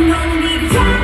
you only need time